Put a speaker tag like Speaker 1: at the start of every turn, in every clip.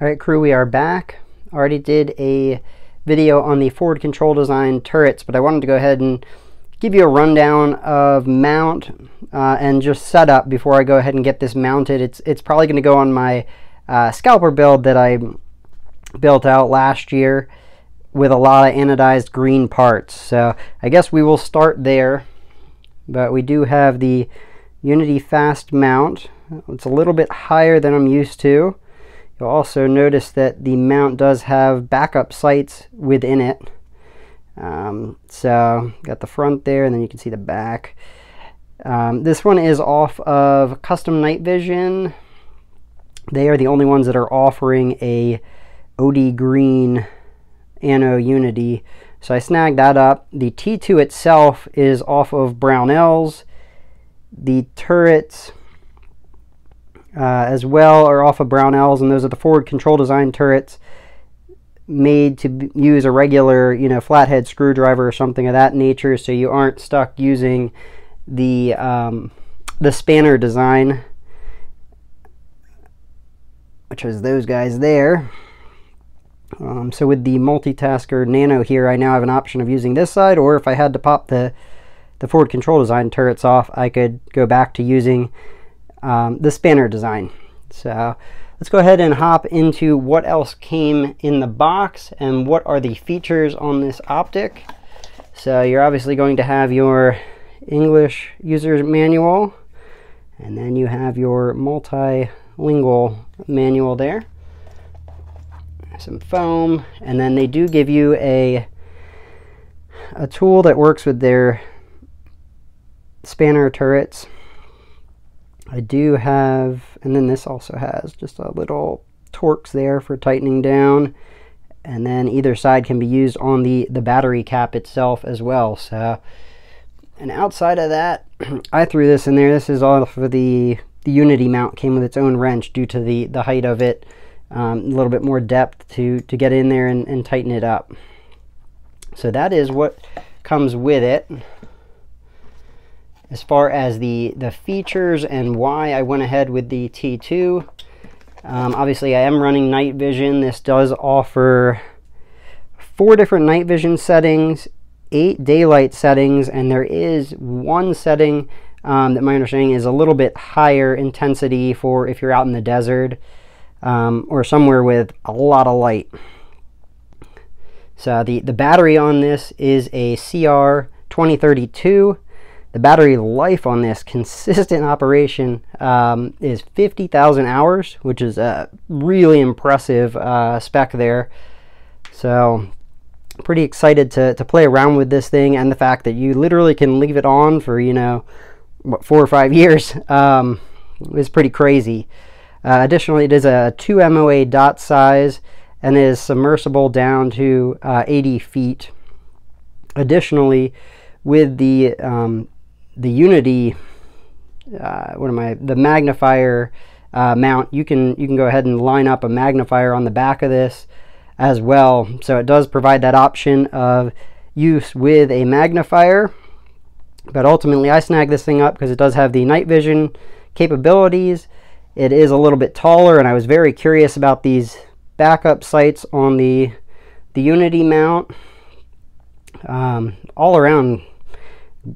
Speaker 1: All right, crew, we are back. Already did a video on the forward control design turrets, but I wanted to go ahead and give you a rundown of mount uh, and just setup before I go ahead and get this mounted. It's, it's probably going to go on my uh, scalper build that I built out last year with a lot of anodized green parts. So I guess we will start there, but we do have the Unity Fast mount. It's a little bit higher than I'm used to. You'll also notice that the mount does have backup sights within it. Um, so got the front there and then you can see the back. Um, this one is off of Custom Night Vision. They are the only ones that are offering a OD green Anno Unity. So I snagged that up. The T2 itself is off of Brownells. The turrets as well are off of Brownells, and those are the forward control design turrets made to use a regular, you know, flathead screwdriver or something of that nature, so you aren't stuck using the um, the spanner design, which is those guys there. Um, so with the multitasker nano here, I now have an option of using this side, or if I had to pop the the forward control design turrets off, I could go back to using um, the spanner design. So let's go ahead and hop into what else came in the box and what are the features on this optic. So you're obviously going to have your English user manual and then you have your multilingual manual there. Some foam and then they do give you a a tool that works with their spanner turrets I do have, and then this also has just a little Torx there for tightening down. And then either side can be used on the, the battery cap itself as well. So, and outside of that, I threw this in there. This is all for the, the Unity mount came with its own wrench due to the, the height of it. Um, a little bit more depth to, to get in there and, and tighten it up. So that is what comes with it as far as the, the features and why I went ahead with the T2. Um, obviously, I am running night vision. This does offer four different night vision settings, eight daylight settings, and there is one setting um, that my understanding is a little bit higher intensity for if you're out in the desert um, or somewhere with a lot of light. So the, the battery on this is a CR 2032 the battery life on this consistent operation um, is 50,000 hours, which is a really impressive uh, spec there. So pretty excited to, to play around with this thing and the fact that you literally can leave it on for, you know, what, four or five years um, is pretty crazy. Uh, additionally, it is a 2 MOA dot size and is submersible down to uh, 80 feet. Additionally, with the um, the Unity, uh, what am I, the magnifier uh, mount, you can, you can go ahead and line up a magnifier on the back of this as well. So it does provide that option of use with a magnifier. But ultimately I snagged this thing up because it does have the night vision capabilities. It is a little bit taller and I was very curious about these backup sights on the, the Unity mount. Um, all around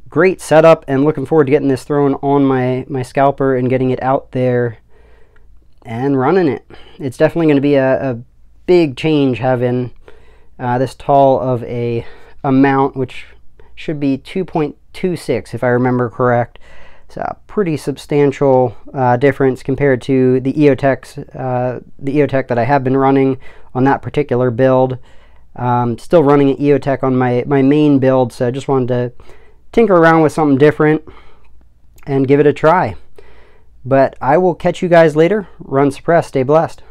Speaker 1: great setup and looking forward to getting this thrown on my, my scalper and getting it out there and running it. It's definitely going to be a, a, big change having uh, this tall of a, amount, which should be 2.26 if I remember correct. It's a pretty substantial uh, difference compared to the EOTech, uh, the EOTech that I have been running on that particular build. Um, still running an EOTech on my, my main build, so I just wanted to tinker around with something different and give it a try. But I will catch you guys later. Run suppress. Stay blessed.